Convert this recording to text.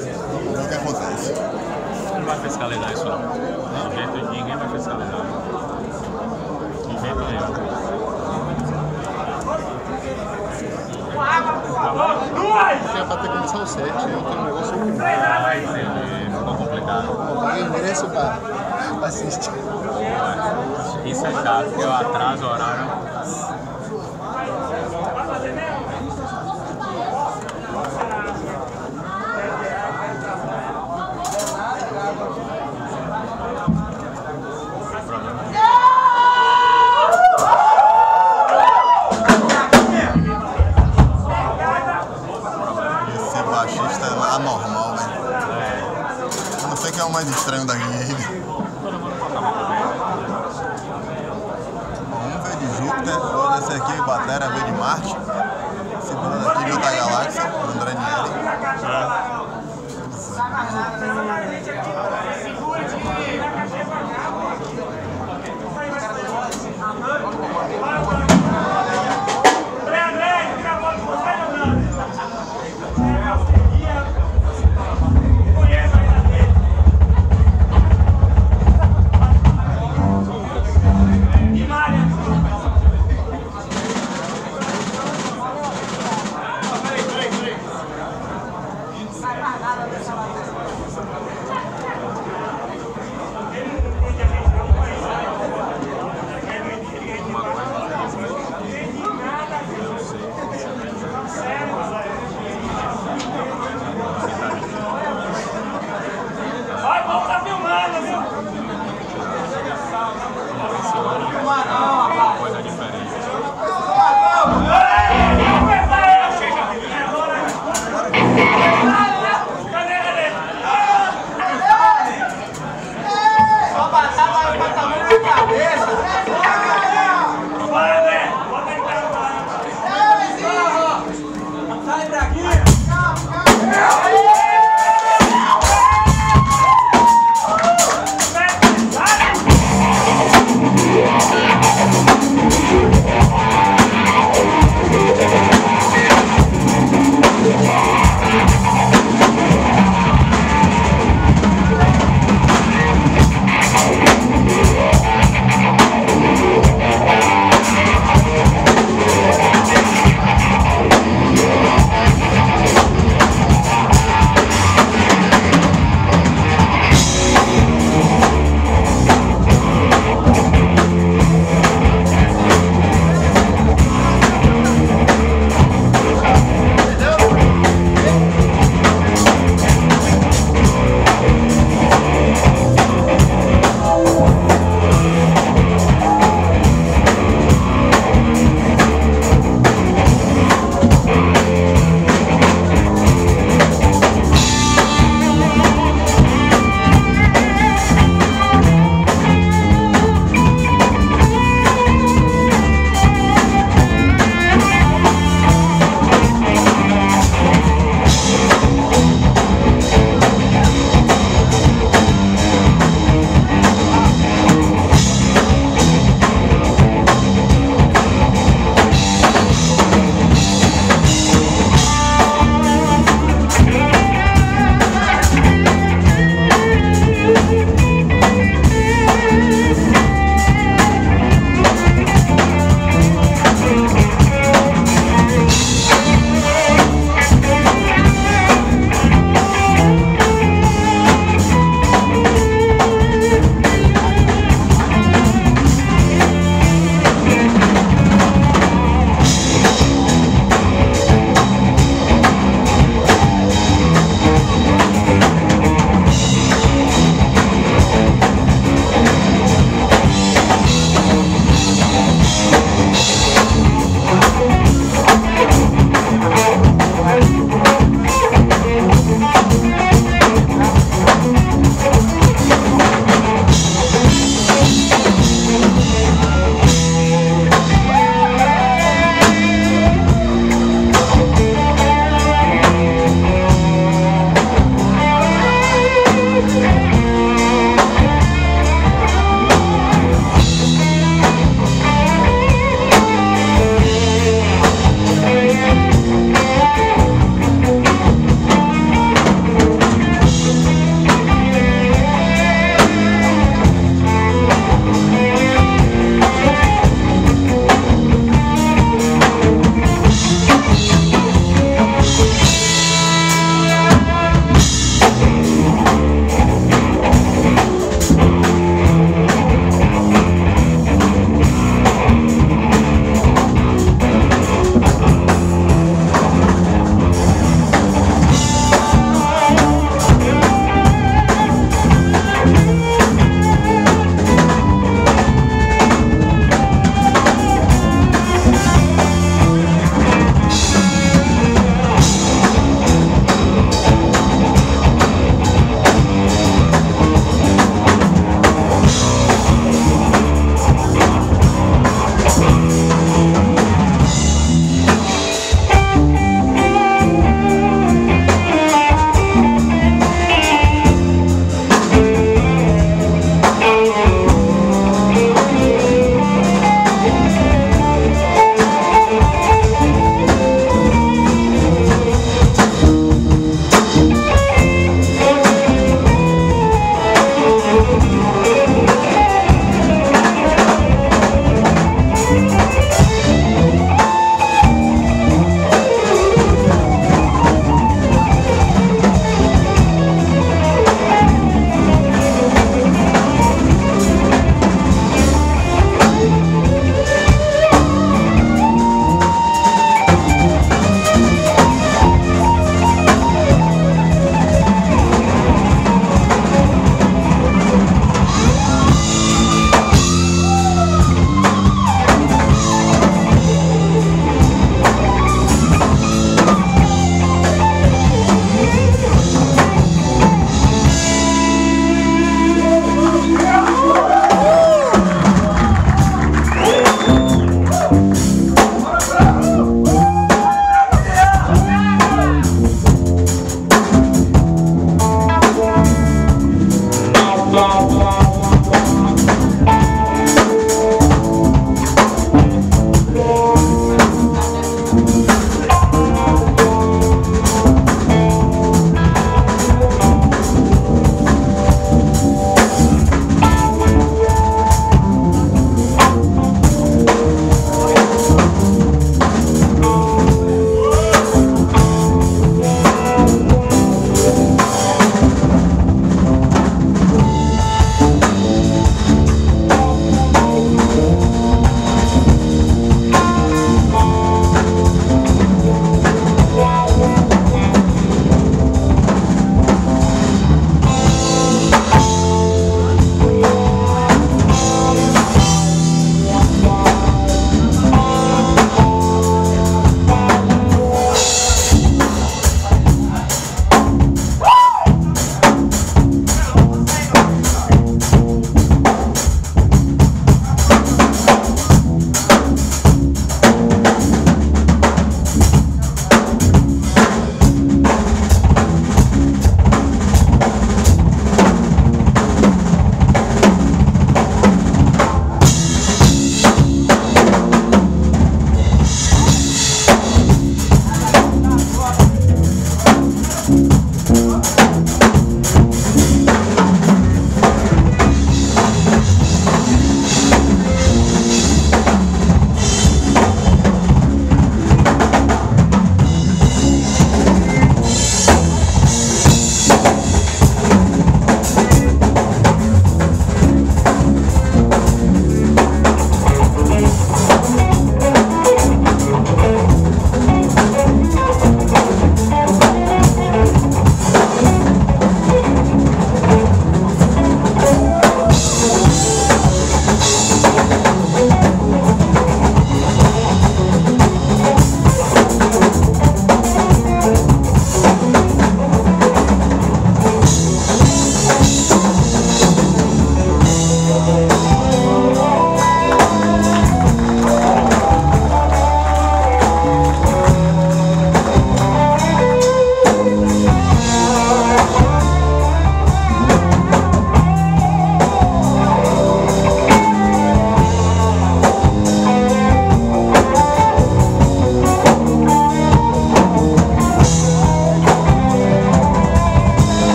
Vamos ver o que acontece. Não vai fiscalizar isso não. De jeito ninguém vai fiscalizar. De jeito nenhum. Tinha pra ter começado o 7, eu tenho um negócio aqui. Ah, entendi. Ficou complicado. Eu paguei o ingresso pra pra assistir. Isso é chato, porque eu atraso o horário. Mais estranho bem. Bom, um veio de Júpiter, o desse aqui, Batera, veio de Marte. Segunda daqui de outra galáxia, André Nieri. You might have